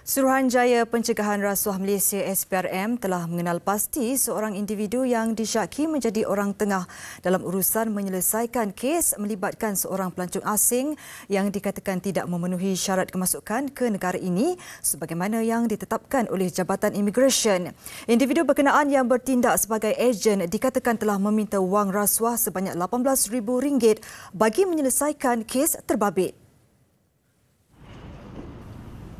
Suruhanjaya Pencegahan Rasuah Malaysia SPRM telah mengenal pasti seorang individu yang disyaki menjadi orang tengah dalam urusan menyelesaikan kes melibatkan seorang pelancong asing yang dikatakan tidak memenuhi syarat kemasukan ke negara ini sebagaimana yang ditetapkan oleh Jabatan Immigration. Individu berkenaan yang bertindak sebagai ejen dikatakan telah meminta wang rasuah sebanyak RM18,000 bagi menyelesaikan kes terbabit.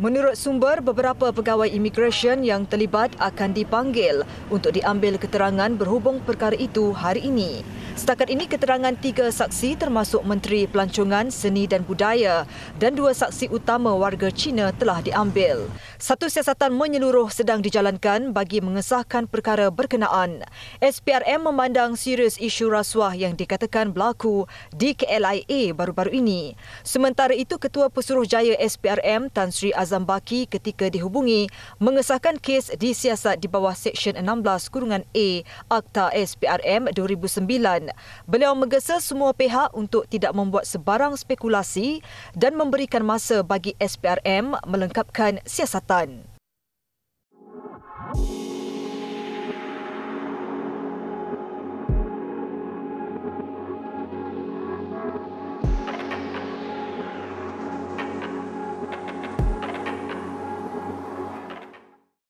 Menurut sumber, beberapa pegawai imigresen yang terlibat akan dipanggil untuk diambil keterangan berhubung perkara itu hari ini. Setakat ini keterangan tiga saksi termasuk Menteri Pelancongan, Seni dan Budaya dan dua saksi utama warga Cina telah diambil. Satu siasatan menyeluruh sedang dijalankan bagi mengesahkan perkara berkenaan. SPRM memandang serius isu rasuah yang dikatakan berlaku di KLIA baru-baru ini. Sementara itu, Ketua Pesuruhjaya SPRM Tan Sri Azam Baki ketika dihubungi mengesahkan kes disiasat di bawah Seksyen 16 Kurungan A Akta SPRM 2009 Beliau menggesa semua pihak untuk tidak membuat sebarang spekulasi dan memberikan masa bagi SPRM melengkapkan siasatan.